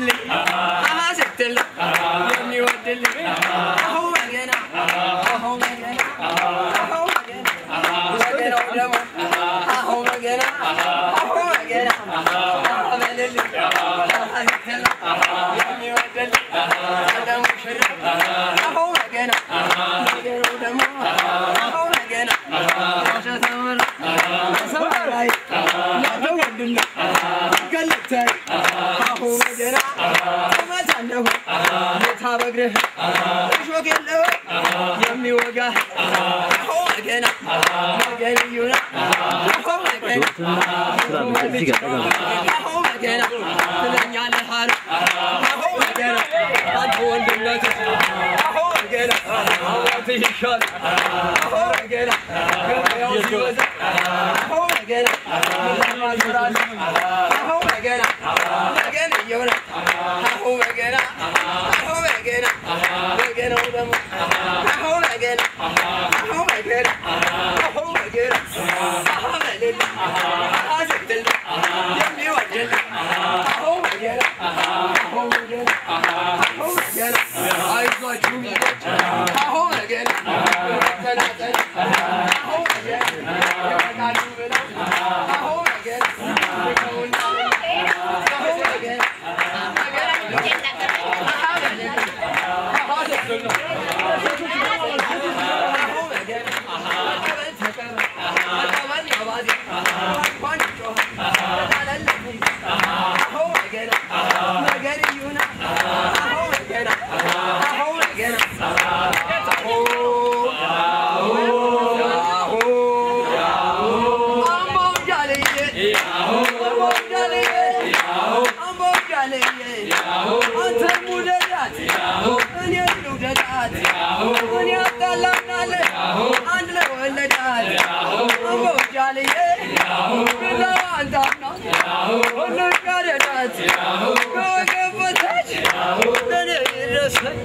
del آه آه يا وجه إيش آه يمي وجه حولقنا مقلينا آه حولقنا تلني على الحال حولقنا قدفون بالنجس حولقنا في الشر حولقنا يوم يوزع حولقنا حولقنا حولقنا يونا حولقنا Look at all them. I hold again. I hold again. I hold again. I hold again. አንድ ላይ ወለዳት አሞጃልዬ አንታና ሁሉ ጋደዳት ከወገብ በታች ለኔ ይድረሰኝ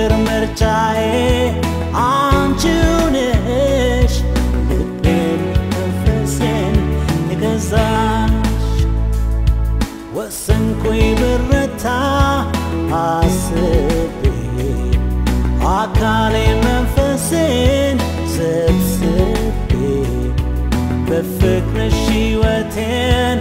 የፍቅር ምርጫዬ አንቺው ነሽ። ልቤን መንፈሴን የገዛሽ። ወሰንኩኝ ብረታ አስቤ አካሌ መንፈሴን ሰብስቤ በፍቅርሽ ሕይወቴን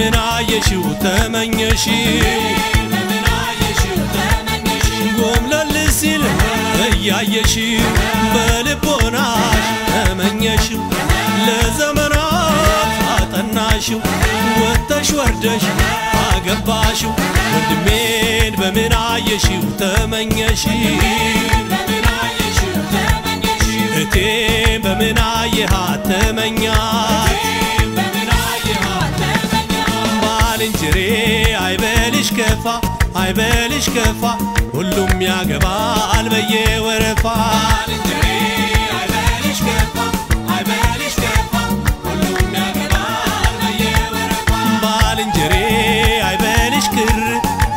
በምን አየሽው? ተመኘሽው ጎምለል ሲል እያየሽው በልቦናሽ ተመኘሽው ለዘመናት አጠናሽው ወጥተሽ ወርደሽ አገባሽው። ወንድሜን በምን አየሽው? ተመኘሽው እቴ በምን አየሃት? ተመኛት ባልንጀሬ አይበልሽ ከፋ አይበልሽ ከፋ ሁሉም ያገባል በየወረፋ ባልንጀሬ አይበልሽ ቅር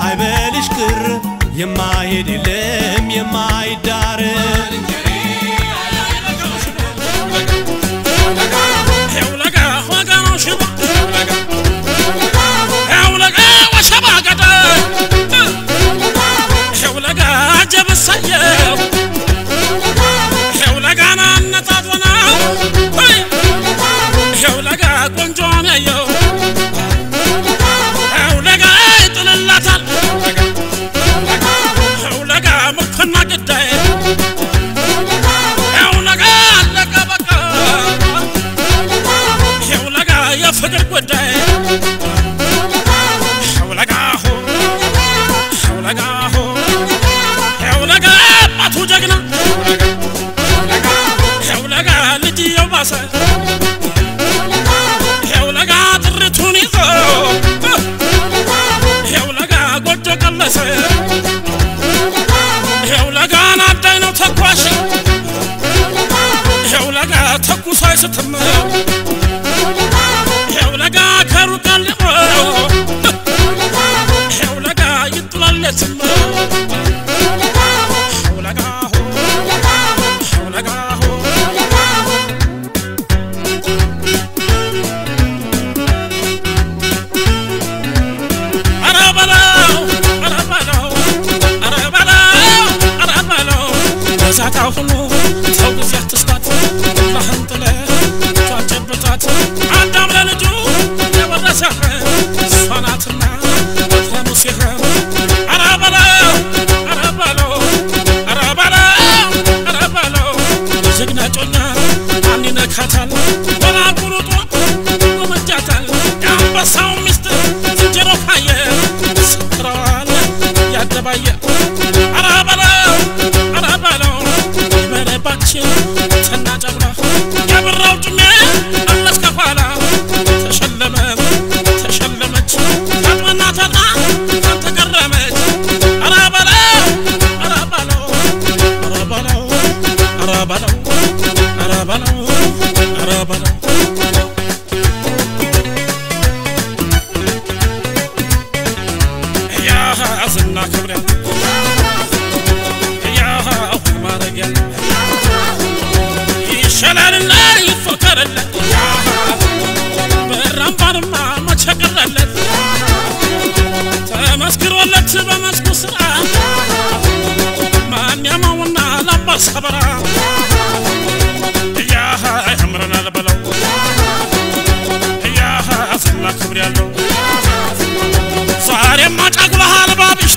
አይበልሽ ቅር የማይሄድ የለም የማይዳር Arabana, Arabana,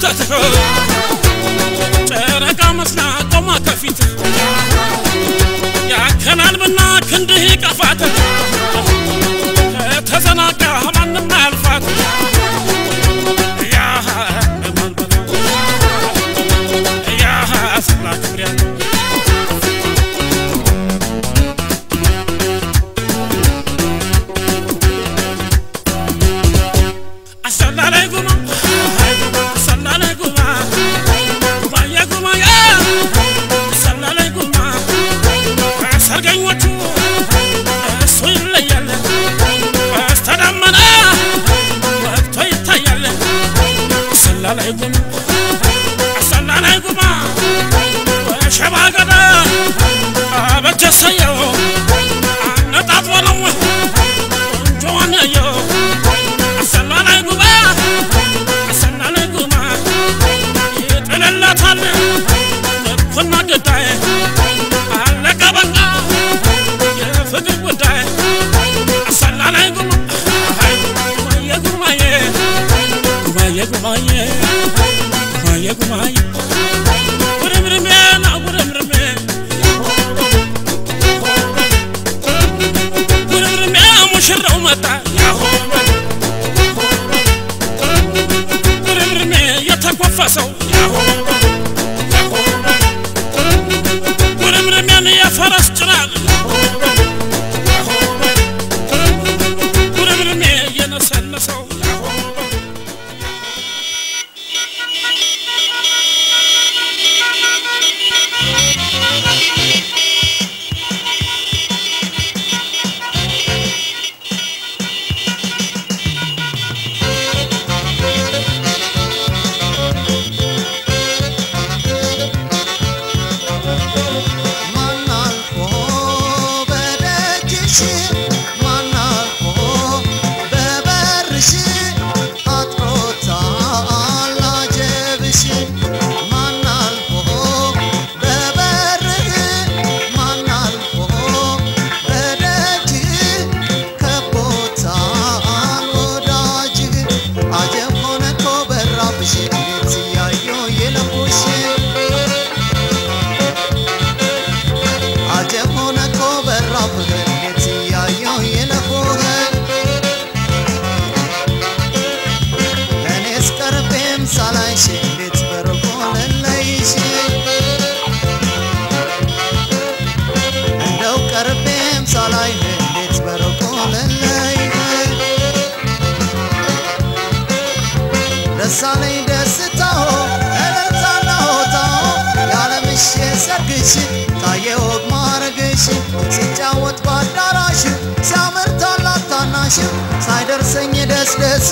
Tatarou Tera kamas na koma kafita Tera 给我出！Hayek Hayek Hayek Thank you. ሲጫወት በአዳራሽ ሲያምር ታላቅ ታናሽ ሳይደርሰኝ ደስደስ